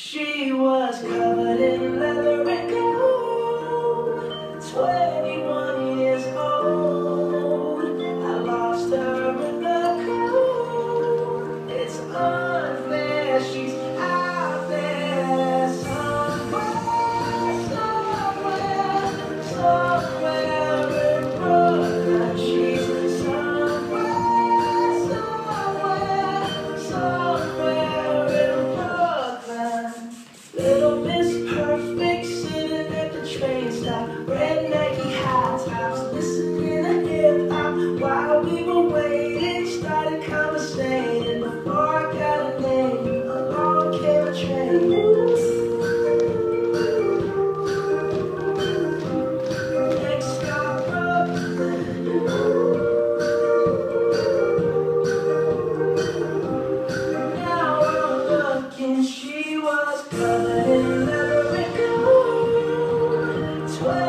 She was covered in leather Jesús, Christmas.